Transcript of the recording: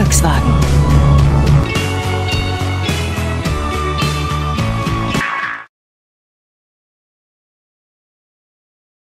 Volkswagen.